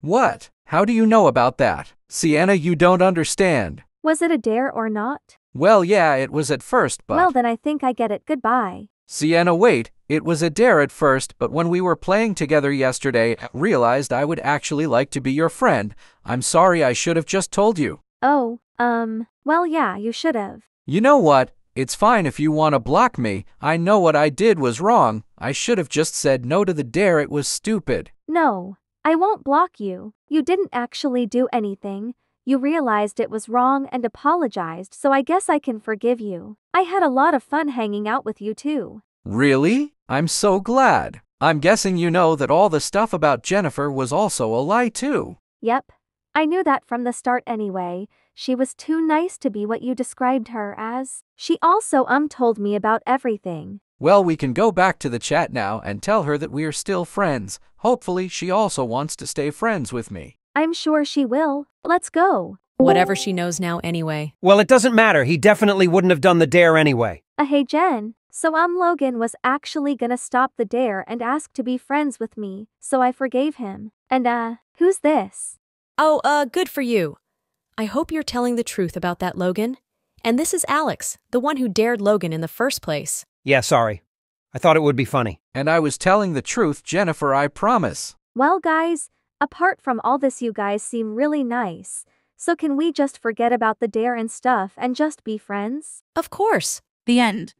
What? How do you know about that? Sienna, you don't understand. Was it a dare or not? Well, yeah, it was at first, but. Well, then I think I get it. Goodbye. Sienna, wait. It was a dare at first, but when we were playing together yesterday, I realized I would actually like to be your friend. I'm sorry I should have just told you. Oh, um, well, yeah, you should have. You know what? It's fine if you want to block me. I know what I did was wrong. I should have just said no to the dare. It was stupid. No, I won't block you. You didn't actually do anything. You realized it was wrong and apologized, so I guess I can forgive you. I had a lot of fun hanging out with you too. Really? I'm so glad. I'm guessing you know that all the stuff about Jennifer was also a lie, too. Yep. I knew that from the start anyway. She was too nice to be what you described her as. She also um told me about everything. Well, we can go back to the chat now and tell her that we are still friends. Hopefully, she also wants to stay friends with me. I'm sure she will. Let's go. Whatever she knows now anyway. Well, it doesn't matter. He definitely wouldn't have done the dare anyway. Uh, hey Jen. So um Logan was actually gonna stop the dare and ask to be friends with me, so I forgave him. And uh, who's this? Oh, uh, good for you. I hope you're telling the truth about that, Logan. And this is Alex, the one who dared Logan in the first place. Yeah, sorry. I thought it would be funny. And I was telling the truth, Jennifer, I promise. Well, guys, apart from all this, you guys seem really nice. So can we just forget about the dare and stuff and just be friends? Of course. The end.